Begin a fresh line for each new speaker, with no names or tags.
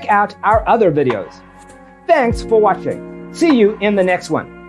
Check out our other videos. Thanks for watching. See you in the next one.